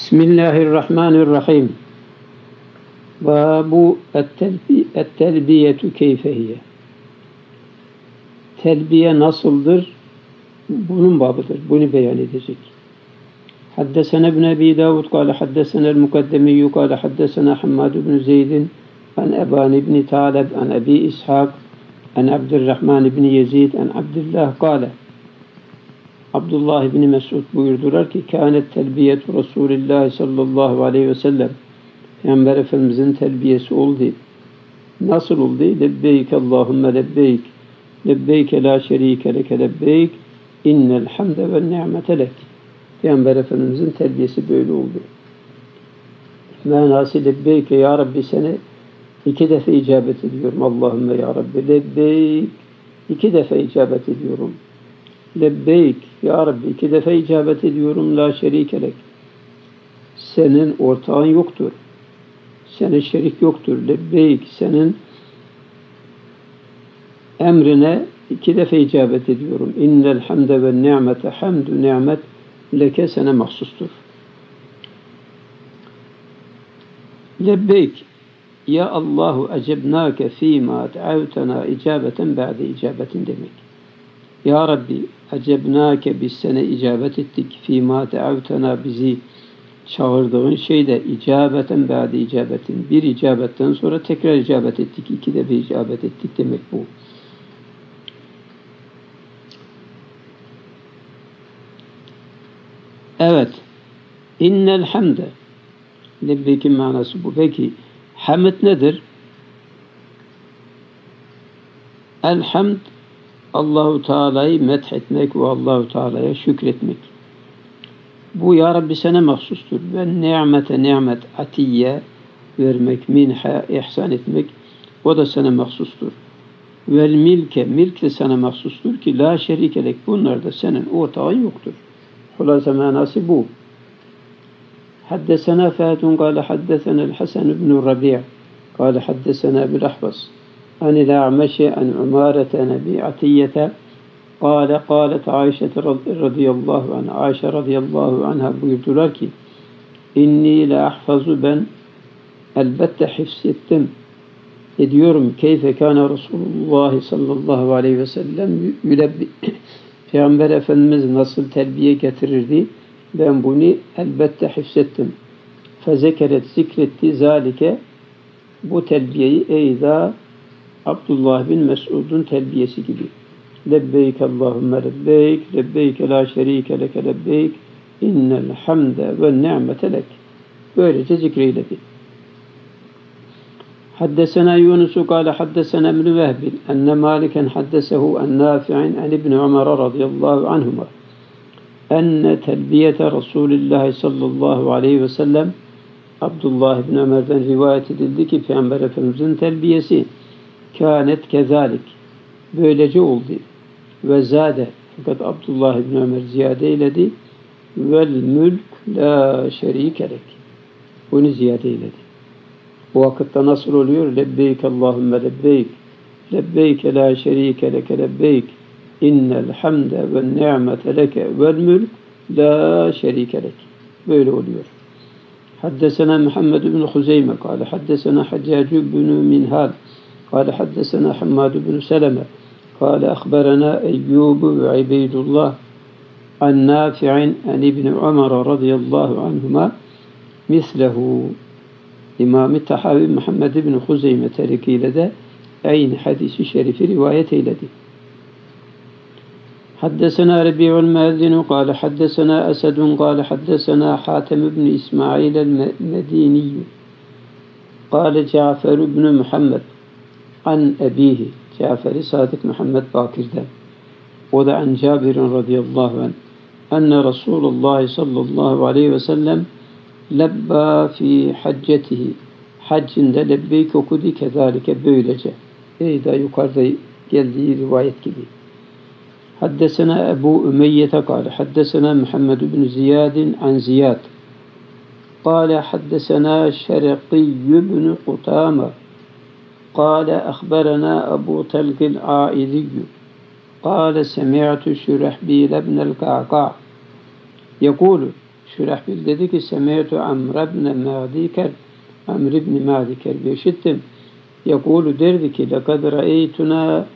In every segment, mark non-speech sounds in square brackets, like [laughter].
Bismillahirrahmanirrahim. Babu et-telbiyetü keyfehiye. Telbiye nasıldır? Bunun babıdır. Bunu beyan edecek. حدثنا ابن أبي داود قال حدثنا المقدمي قال حدثنا حماد بن زيد عن أبان بن ثعلب عن أبي إسحاق عن عبد الرحمن بن يزيد عن عبد الله قال Abdullah bin Mesud buyurdular ki kânet telbiyetu Resulillah sallallahu aleyhi ve sellem Peygamber Efendimizin telbiyesi oldu. Nasıl oldu? Lebbeyk Allahümme lebbeyk lebbeyke la şerike leke lebbeyk innel hamde ve ni'mete lek Peygamber Efendimizin terbiyesi böyle oldu. Manası lebbeyke ya Rabbi seni iki defa icabet ediyorum. Allahümme ya Rabbi lebbeyk iki defa icabet ediyorum. Lebbeyk ya Rabbi iki defa icabet ediyorum. La şerikelek. Senin ortağın yoktur. Senin şerik yoktur. Lebbeyk senin emrine iki defa icabet ediyorum. İnnel hamde ve ni'mete hamdü ni'met leke sana mahsustur. Lebbeyk ya Allahu ecebnake fîmâ te'avtena icabeten ba'de icabetin demek. Ya Rabbi ecebnake biz sana icabet ettik. Fîmâ te'avtena bizi çağırdığın şeyde icabeten ba'de icabetin. Bir icabetten sonra tekrar icabet ettik. iki de bir icabet ettik demek bu. Evet. İnnel hamde. Lebbekin manası bu. Peki hamd nedir? Elhamd Allahu Teala'yı methetmek ve Allahu Teala'ya şükretmek. Bu ya Rabbi sana mahsustur. Ve nimete nimet atiye vermek, minha ihsan etmek o da sana mahsustur. Vel milke milk de sana mahsustur ki la şerikelek bunlar da senin ortağın yoktur. Hulasa manası bu. حدثنا فات قال حدثنا الحسن بن الربيع قال حدثنا أبو الأحوص عن الأعمش عن عمارة نبي عتية قال قالت عائشة رضي الله عنها عائشة رضي الله عنها buyurdular ki inni la ahfazu ben elbette hifsettim ediyorum keyfe kana Resulullah sallallahu aleyhi ve sellem yülebbi [clears throat] Peygamber Efendimiz nasıl terbiye getirirdi ben bunu elbette hifsettim. Fezekeret zikretti zalike bu telbiyeyi eyda Abdullah bin Mesud'un telbiyesi gibi. Lebbeyk Allahümme lebbeyk, lebbeyk la şerike leke lebbeyk, innel hamde ve ni'mete lek. Böylece zikreyledi. حدثنا يونس قال حدثنا ابن وهب أن مالكا حدثه عن نافع عن ابن عمر رضي الله عنهما enne telbiyete Resulullah sallallahu aleyhi ve sellem Abdullah ibn Ömer'den rivayet edildi ki Peygamber Efendimizin telbiyesi kânet kezalik böylece oldu ve zade fakat Abdullah ibn Ömer ziyade eyledi vel mülk la şerikelek bunu ziyade eyledi bu vakitte nasıl oluyor? Lebbeyk Allahümme lebbeyk lebbeyk la şerike leke lebbeyk innel hamde ve ni'mete leke vel mülk la şerike lek. Böyle oluyor. حدثنا محمد بن خزيمة قال حدثنا حجاج بن منهال قال حدثنا حماد بن سلمة قال أخبرنا أيوب وعبيد الله عن نافع عن ابن عمر رضي الله عنهما مثله İmam-ı Tahavi Muhammed bin Huzeyme terikiyle de aynı hadisi şerifi rivayet eyledi. حدثنا ربيع المأذن قال حدثنا أسد قال حدثنا حاتم بن إسماعيل المديني قال جعفر بن محمد عن أبيه جعفر صادق محمد باكر وضع عن جابر رضي الله عنه أن رسول الله صلى الله عليه وسلم lebba fi haccetihi haccinde lebbeyk okudu kezalike böylece. Ey da yukarıda geldiği rivayet gibi. حدثنا أبو أمية قال حدثنا محمد بن زياد عن زياد قال حدثنا شرقي بن قتامة قال أخبرنا أبو تلق العائذي قال سمعت شرحبيل بن الكعكاع يقول Şurahbil dedi ki Semeytu Amr ibn Madiker Amr ibn Madiker işittim. Yakulu derdi ki lekad ra'eytuna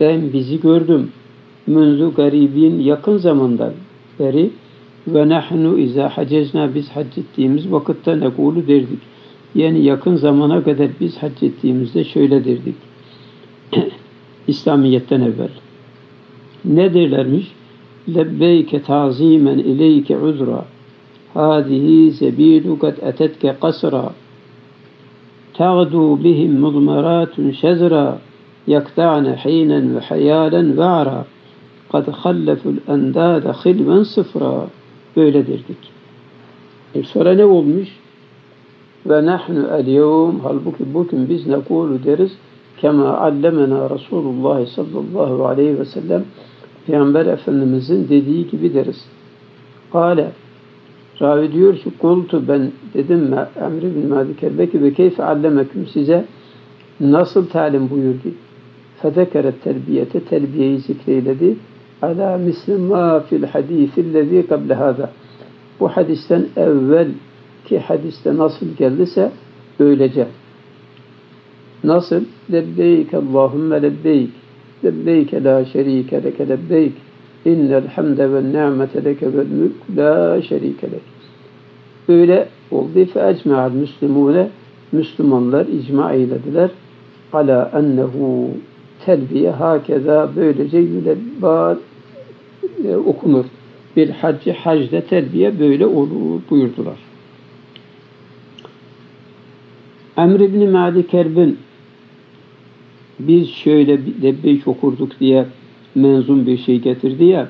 ben bizi gördüm. Münzu garibin yakın zamandan beri ve nahnu izâ hacezna biz hac ettiğimiz vakitte nekulu derdik. Yani yakın zamana kadar biz hac ettiğimizde şöyle derdik. [clears throat] İslamiyet'ten evvel. Ne derlermiş? Lebbeyke tazimen ileyke uzra. Hadihi zebilu kad etetke kasra. Tağdu bihim muzmaratun şezra. Yakta'ne hinen ve hayalen ve'ra. Kad halleful endâde hilven sıfra. Böyle derdik. E sonra ne olmuş? Ve nahnu el yevm halbuki bugün biz nekulu deriz kema allemena Resulullah sallallahu aleyhi ve sellem Peygamber Efendimizin dediği gibi deriz. Kale Ravi diyor ki kultu ben dedim Emri bin Madi Kerbeki ve keyfe allemeküm size nasıl talim buyurdu? Fedekeret terbiyete terbiyeyi zikreyledi. Ala misli ma fil hadisillezi kable hada. Bu hadisten evvel ki hadiste nasıl geldiyse öylece. Nasıl? Lebbeyk Allahümme lebbeyk. Lebbeyk la şerike leke lebbeyk. İnnel hamde ve ni'mete leke vel mülk la şerike lek. Öyle oldu. Fe ecme'al müslimune Müslümanlar icma eylediler. Ala ennehu telbiye hakeza böylece yülebba e, okunur. Bir hacı hacde telbiye böyle olur buyurdular. Emr ibn Madi Kerbin biz şöyle lebbeyk okurduk diye menzum bir şey getirdi ya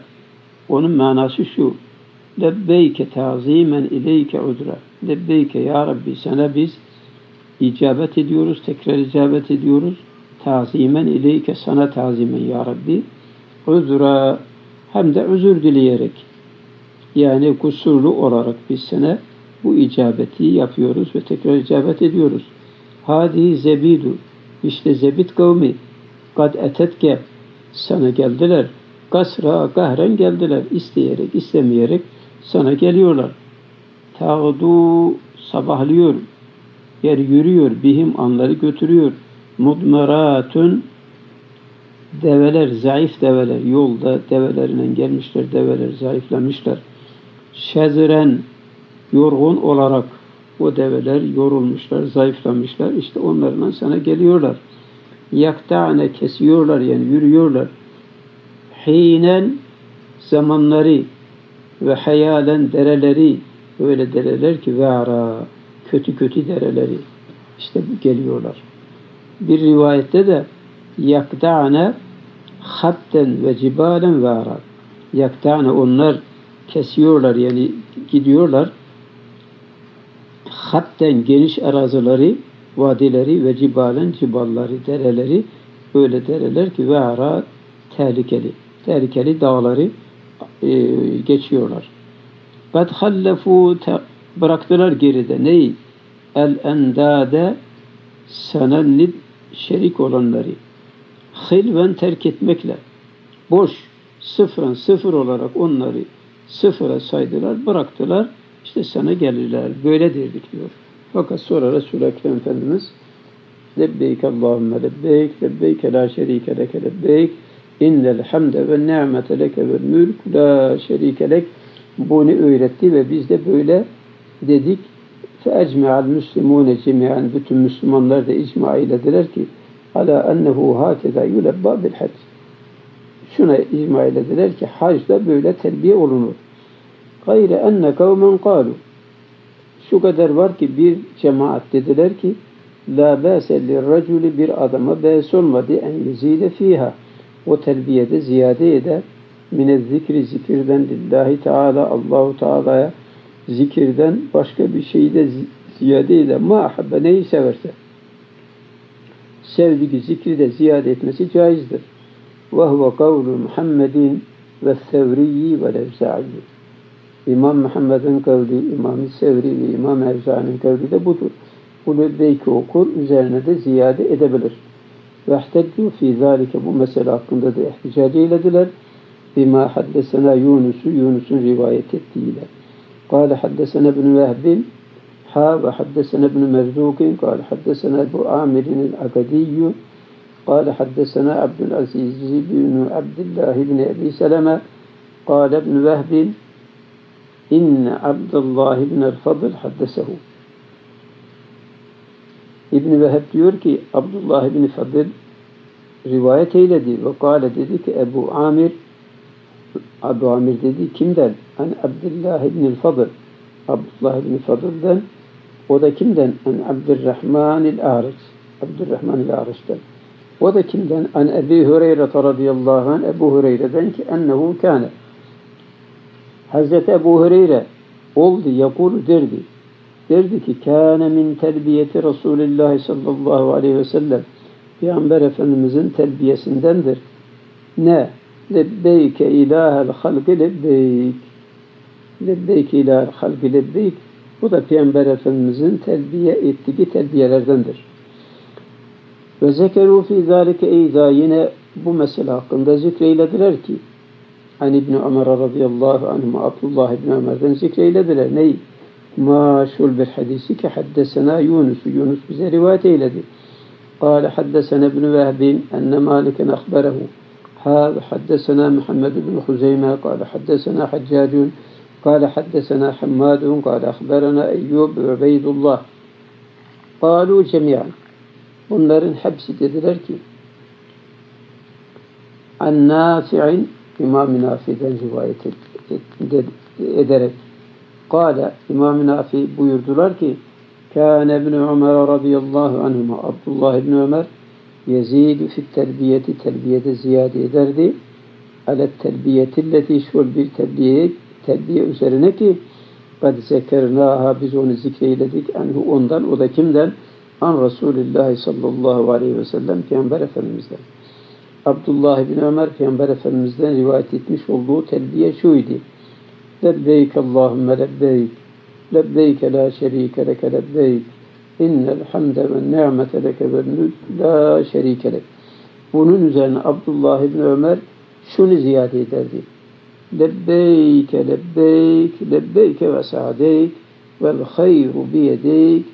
onun manası şu lebbeyke tazimen ileyke udra lebbeyke ya Rabbi sana biz icabet ediyoruz tekrar icabet ediyoruz. Tazimen ileyke sana tazimen ya Rabbi. Udra hem de özür dileyerek yani kusurlu olarak biz sana bu icabeti yapıyoruz ve tekrar icabet ediyoruz. Hadi zebidu işte zebit kavmi kad etetke sana geldiler. Kasra kahren geldiler. isteyerek, istemeyerek sana geliyorlar. Tağdu sabahlıyor. Yer yürüyor. Bihim anları götürüyor. Mudmeratun develer, zayıf develer. Yolda develerinden gelmişler. Develer zayıflamışlar. Şeziren yorgun olarak o develer yorulmuşlar, zayıflamışlar. İşte onlarla sana geliyorlar yakta'ne kesiyorlar yani yürüyorlar. Hinen zamanları ve hayalen dereleri öyle dereler ki ve ara kötü kötü dereleri işte geliyorlar. Bir rivayette de yakta'ne hatten ve cibalen ve ara yakta'ne onlar kesiyorlar yani gidiyorlar hatten geniş arazileri vadileri ve cibalen cibalları, dereleri öyle dereler ki ve ara tehlikeli. Tehlikeli dağları e, geçiyorlar. Kad hallefu bıraktılar geride. Neyi? El endade senennid şerik olanları. Hilven terk etmekle. Boş, sıfırın sıfır olarak onları sıfıra saydılar, bıraktılar. İşte sana gelirler. Böyle derdik diyor. Fakat sonra Resul-i Ekrem Efendimiz Lebbeyk Allahümme lebbeyk, lebbeyk la şerike leke lebbeyk, innel hamde ve ni'mete leke ve mülk la şerike lek bunu öğretti ve biz de böyle dedik. Ecme'al müslimune cemiyen bütün Müslümanlar da icma eylediler ki ala ennehu hakeza yulebba bil hac. Şuna icma eylediler ki hacda böyle terbiye olunur. Gayre enne kavmen kalu şu kadar var ki bir cemaat dediler ki La bâse lirraculi bir adama bâs olmadı en yüzide fiha. O terbiyede ziyade eder. Mine zikri zikirden lillahi teala Allahu Teala'ya zikirden başka bir şeyi de ziyade eder. Ma ahabbe neyi severse. Sevdiği zikri de ziyade caizdir. Ve huve kavlu Muhammedin ve sevriyi ve levza'yi. İmam Muhammed'in kavli, İmam-ı Sevri ve İmam Evza'nın kavli de budur. Bunu belki okur, üzerine de ziyade edebilir. Ve ihteddu fi zalike bu mesele hakkında da ihticac eylediler. Bima haddesena Yunus'u, Yunus'un rivayet ettiğiyle. قال حدثنا ابن وهب حا وحدثنا ابن مرزوق قال حدثنا أبو عامر الأكدي قال حدثنا عبد العزيز بن عبد الله بن أبي سلمة قال ابن وهب İnne Abdullah ibn el-Fadıl haddesehu. İbn-i Veheb diyor ki Abdullah ibn Fadıl rivayet eyledi ve kâle dedi ki Ebu Amir Ebu Amir dedi kimden? An Abdullah ibn el-Fadıl. Abdullah ibn Fadıl'den o da kimden? An Abdurrahman el-Ariç. Abdurrahman el-Ariç'ten. O da kimden? An Ebi Hureyre radıyallahu anh Ebu Hureyre'den ki ennehu kâne. Hazreti Ebu Hureyre oldu, yakulu derdi derdi ki kâne min terbiyeti Resulullah sallallahu aleyhi ve sellem Peygamber Efendimizin terbiyesindendir. Ne? Lebbeyke ilahel halki lebbeyk. Lebbeyke ilahel halki lebbeyk. Bu da Peygamber Efendimizin terbiye ettiği terbiyelerdendir. Ve zekeru fi zâlike eyda yine bu mesele hakkında zikreylediler ki Hani İbni Ömer radıyallahu anhuma Abdullah İbni Ömer'den zikreylediler. Neyi? maşhur bir hadisi ki haddesena Yunus. Yunus bize rivayet eyledi. قال حدثنا ابن وهب أن مالكا أخبره هذا حدثنا محمد بن خزيمة قال حدثنا حجاج قال حدثنا حماد قال أخبرنا أيوب وعبيد الله قالوا جميعا bunların hepsi dediler ki an Nafi'in İmam-ı Nafi'den rivayet ederek Kale İmam-ı Nafi buyurdular ki Kâne ibn Ömer radıyallahu anhuma Abdullah ibn Ömer yezidu fit terbiyeti terbiyede ziyade ederdi. Alet terbiyetilleti şul bir terbiye terbiye üzerine ki kad zekernaha biz onu zikreyledik anhu ondan o da kimden? An Resulullah sallallahu aleyhi ve sellem Peygamber Efendimiz'den. Abdullah bin Ömer Peygamber Efendimiz'den rivayet etmiş olduğu terbiye şuydu. Lebbeyk Allahümme lebbeyk. Lebbeyke la şerike leke lebbeyk. İnnel hamde ve ni'mete leke ve la şerike lek. Bunun üzerine Abdullah ibn Ömer şunu ziyade ederdi. Lebbeyke lebbeyk, lebbeyke ve sa'deyk vel hayru biyedeyk,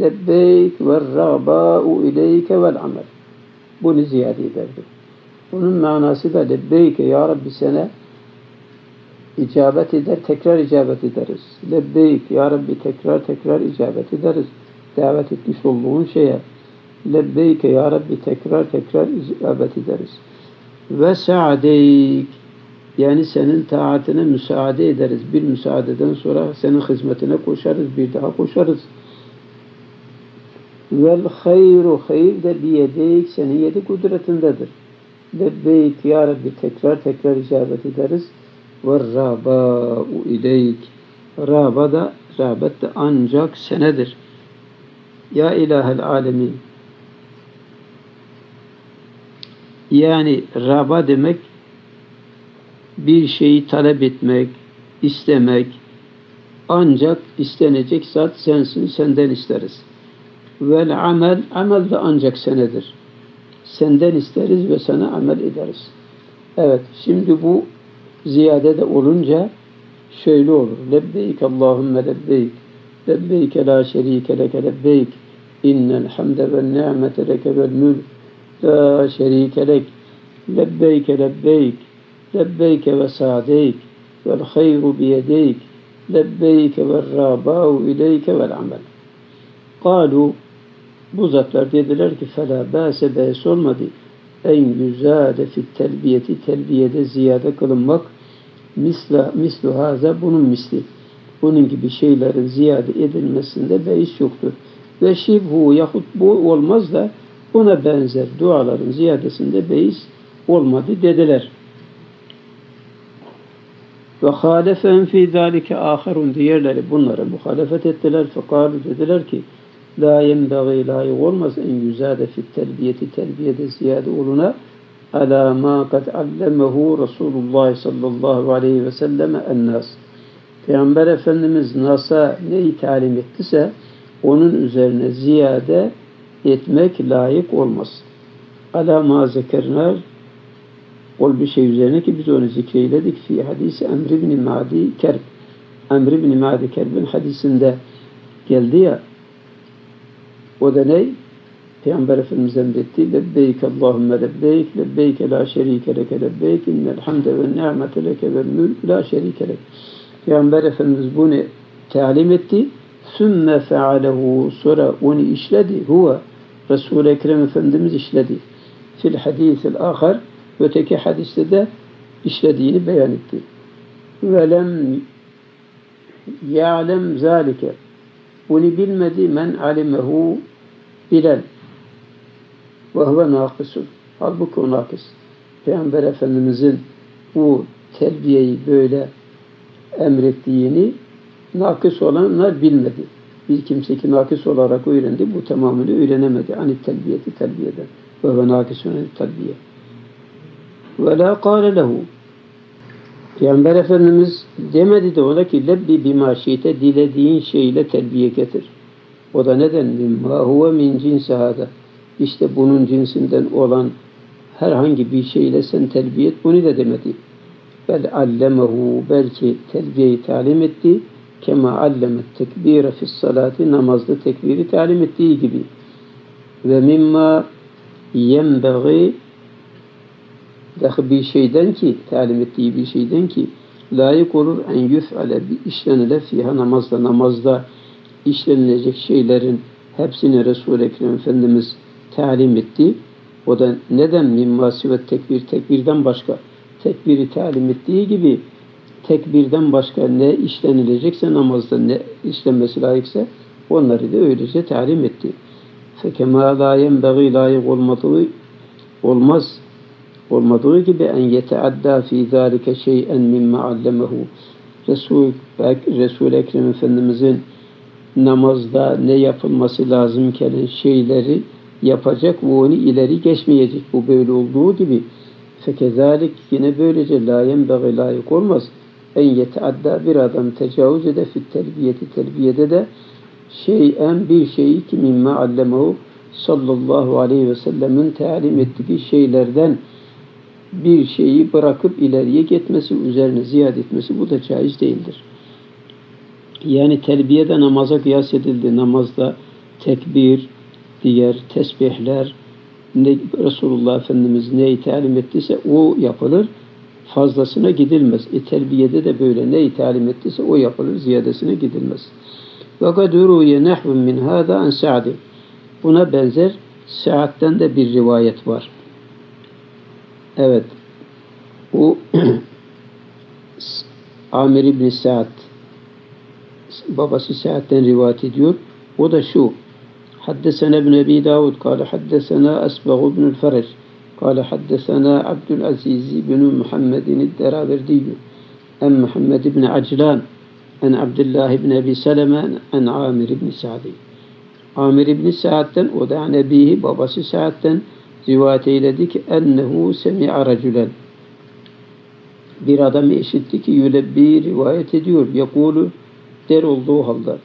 lebbeyk ve râbâ'u ileyke vel amel. Bunu ziyade ederdi. Bunun manası da lebbeyke ya Rabbi sana icabet eder, tekrar icabet ederiz. Lebbeyk, Ya Rabbi tekrar tekrar icabet ederiz. Davet etmiş olduğun şeye. Lebbeyke, Ya Rabbi tekrar tekrar icabet ederiz. Ve sa'deyk, yani senin taatine müsaade ederiz. Bir müsaadeden sonra senin hizmetine koşarız, bir daha koşarız. Vel hayru hayr de biyedeyk, senin yedi kudretindedir. Lebbeyk, Ya Rabbi tekrar tekrar icabet ederiz ve rabâ'u ileyk. Raba da, rağbet de ancak senedir. Ya ilahel alemin. Yani raba demek bir şeyi talep etmek, istemek, ancak istenecek zat sensin, senden isteriz. Vel amel, amel de ancak senedir. Senden isteriz ve sana amel ederiz. Evet, şimdi bu ziyade de olunca şöyle olur. Lebbeyk Allahümme lebbeyk. Lebbeyk la şerike leke lebbeyk. İnnel hamde ve ni'mete leke vel mülk. La şerike lek. Lebbeyke lebbeyk. Lebbeyke ve sa'deyk. Vel hayru biyedeyk. Rabâhu ileyke vel amel. Kalu bu zatlar dediler ki fela bâse bâs olmadı. En yüzade fit telbiyeti telbiyede ziyade kılınmak misla, mislu haza bunun misli. Bunun gibi şeylerin ziyade edilmesinde beis yoktur. Ve şibhu yahut bu olmaz da buna benzer duaların ziyadesinde beis olmadı dediler. Ve halefen fi zalike ahirun diğerleri bunlara muhalefet ettiler. Fekalu dediler ki la yenbeği layık olmaz en yüzade fit terbiyeti terbiyede ziyade oluna ala ma kad allemehu Resulullah sallallahu aleyhi ve selleme ennas. Peygamber Efendimiz Nas'a neyi talim ettiyse onun üzerine ziyade etmek layık olmaz. Ala ma zekerner ol bir şey üzerine ki biz onu zikreyledik fi hadisi Emr ibn Madi Kerb. Emr bin Ma'di Kerbin hadisinde geldi ya o da ne? Peygamber Efendimiz emretti. Lebbeyk Allahümme lebbeyk, lebbeyk la şerike leke lebbeyk, innel hamde ve ni'mete leke ve mülk la şerike lek. Peygamber Efendimiz bunu talim etti. Sümme fealehu sonra onu işledi. Huve Resul-i Ekrem Efendimiz işledi. Fil hadisil ahar öteki hadiste de işlediğini beyan etti. Ve lem ya'lem zalike bunu bilmedi men alimehu bilen ve huve nakısun. Halbuki o nakıs. Peygamber Efendimizin bu terbiyeyi böyle emrettiğini nakıs olanlar bilmedi. Bir kimse ki nakıs olarak öğrendi, bu tamamını öğrenemedi. Anit telbiyeti telbiyeden. Ve ve nakısun anit telbiye. Ve la kâle lehu. Peygamber Efendimiz demedi de ona ki lebbi bima şiite dilediğin şeyle terbiye getir. O da neden? Mimma huve min cinsi hada. İşte bunun cinsinden olan herhangi bir şeyle sen terbiye et. Bunu da demedi. Bel allemehu belki terbiyeyi talim etti. Kema allemet tekbire fis salati namazda tekbiri talim ettiği gibi. Ve mimma yenbeği dahi bir şeyden ki, talim ettiği bir şeyden ki layık olur en yüf'ale bir işlenile fiha namazda namazda işlenilecek şeylerin hepsini Resul-i Ekrem Efendimiz talim etti. O da neden mimmasi ve tekbir, tekbirden başka tekbiri talim ettiği gibi tekbirden başka ne işlenilecekse namazda ne işlenmesi layıksa onları da öylece talim etti. Fekema la yenbeği layık olmadığı olmaz olmadığı gibi en yeteadda fi zalike şey'en mimma allemehu Resul, Resul Ekrem Efendimizin namazda ne yapılması lazım gelen şeyleri yapacak ve onu ileri geçmeyecek. Bu böyle olduğu gibi fekezalik yine böylece la yenbeği layık olmaz. En yeteadda bir adam tecavüz ede fit terbiyeti terbiyede de şeyen bir şeyi ki mimme allemehu sallallahu aleyhi ve sellemin talim ettiği şeylerden bir şeyi bırakıp ileriye gitmesi, üzerine ziyade etmesi bu da caiz değildir. Yani terbiyede namaza kıyas edildi. Namazda tekbir, diğer tesbihler, ne Resulullah Efendimiz ne talim ettiyse o yapılır. Fazlasına gidilmez. E terbiyede de böyle ne talim ettiyse o yapılır. Ziyadesine gidilmez. Ve kad uruye nehvun min hâdâ an. Buna benzer Sa'd'den de bir rivayet var. Evet. Bu Amir İbni Sa'd babası Sa'd'den rivayet ediyor. O da şu. حدثنا ابن أبي داود قال حدثنا أسبغ بن الفرج قال حدثنا عبد العزيز بن محمد الدرابردي عن محمد بن عجلان عن عبد الله بن أبي سلمة عن عامر بن سعد عامر بن سعد ودعا نبيه بابا سعد rivayet eyledi ki ennehu semi'a raculen bir adam işitti ki yülebbi rivayet ediyor. Yakulu der olduğu halde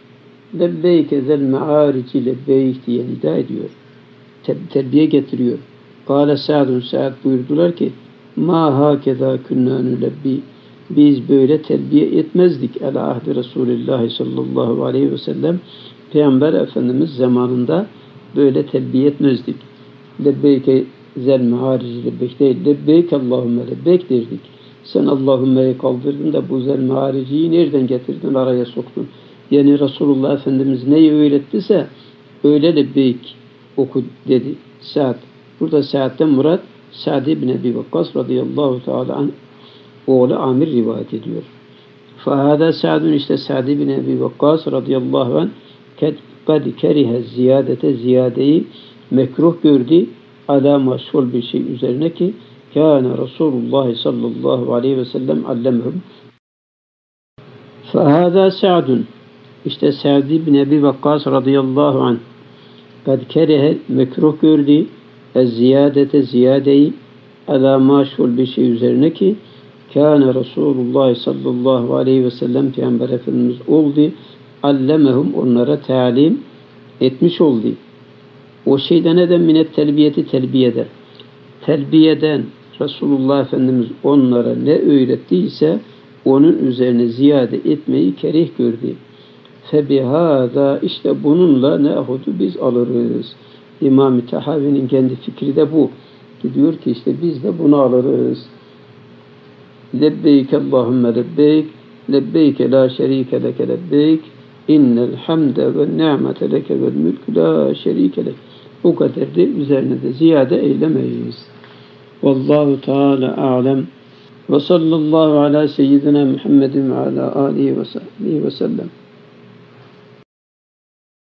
lebbeyke zel me'arici lebbeyk diye nida ediyor. Te terbiye getiriyor. Kale Sa'dun Sa'd buyurdular ki ma hakeza künna nülebbi biz böyle terbiye etmezdik ala ahdi Resulullah sallallahu aleyhi ve sellem Peygamber Efendimiz zamanında böyle terbiye etmezdik lebbeyke zel meharici lebbeyk değil. Lebbeyk Allahümme lebbeyk derdik. Sen Allahümme'yi kaldırdın da bu zel mehariciyi nereden getirdin, araya soktun. Yani Resulullah Efendimiz neyi öğrettiyse öyle lebbeyk oku dedi Sa'd. Burada Sa'd'den murat Sa'd ibn Ebi Vakkas radıyallahu teala an oğlu Amir rivayet ediyor. Fahada Sa'dun işte Sa'd ibn Ebi Vakkas radıyallahu anh kad kerihe ziyadete ziyadeyi mekruh gördü. Ala maşhur bir şey üzerine ki kâne Resulullah sallallahu aleyhi ve sellem allemhum. Fehâzâ Sa'dun. İşte Sa'd bin Ebi Vakkas radıyallahu anh. Kad kerehe mekruh gördü. Ez ziyadete ziyadeyi ala maşhur bir şey üzerine ki kâne Resulullah sallallahu aleyhi ve sellem Peygamber Efendimiz oldu. Allemehum onlara talim etmiş oldu. O şeyde neden minet terbiyeti terbiyede. Terbiyeden Resulullah Efendimiz onlara ne öğrettiyse onun üzerine ziyade etmeyi kerih gördü. Febihada işte bununla ne ahudu biz alırız. İmam-ı Tahavi'nin kendi fikri de bu. Diyor ki işte biz de bunu alırız. Lebbeyk Allahümme lebbeyk lebbeyke la şerike leke lebbeyk innel hamde ve ni'mete leke vel mülkü la şerike lek. O kadar de üzerine de ziyade eylemeyiz. Vallahu Teala alem. Ve sallallahu ala seyyidina Muhammedin ve ala alihi ve sahbihi ve sellem.